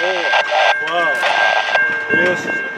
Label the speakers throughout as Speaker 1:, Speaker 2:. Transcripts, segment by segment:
Speaker 1: Boa. Uau. Isso.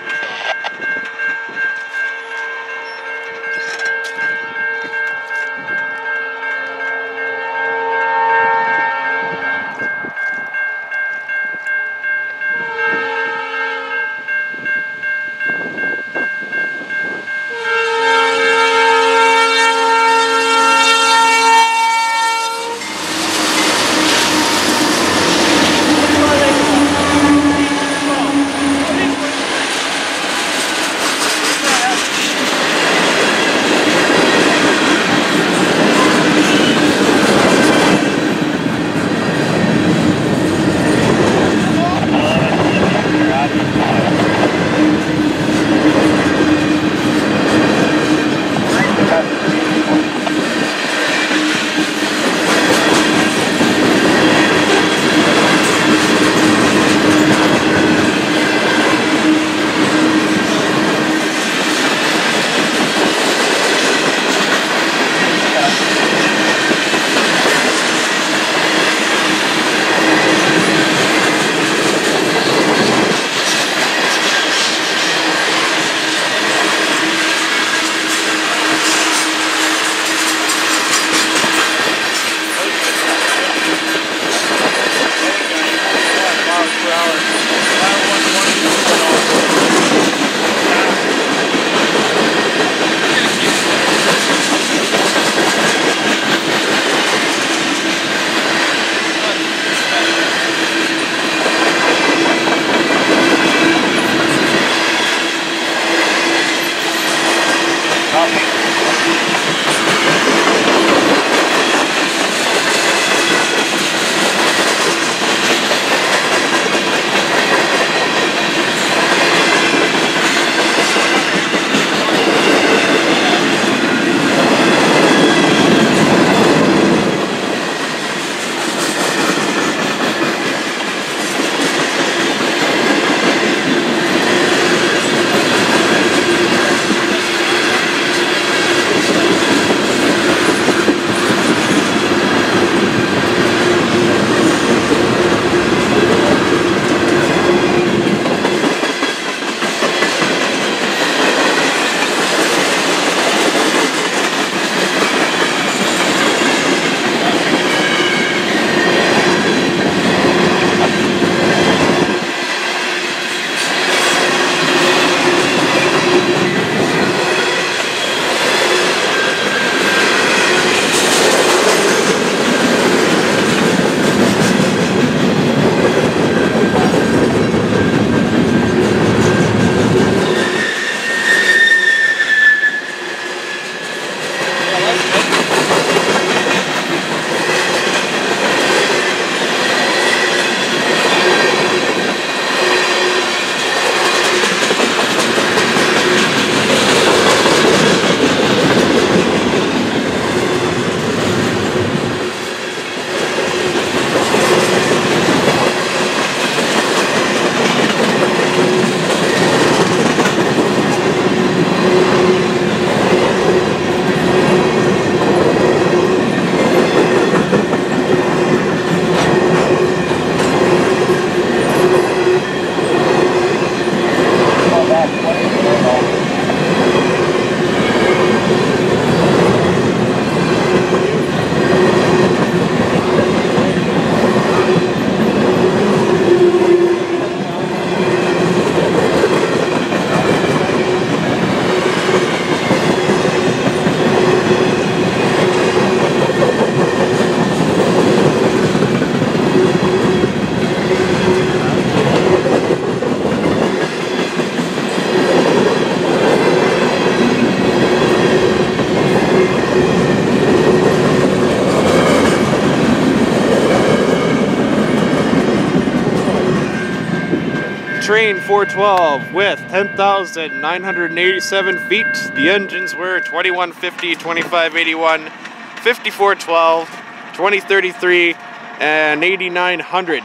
Speaker 1: Train 412 with 10,987 feet. The engines were 2150, 2581, 5412, 2033, and 8900.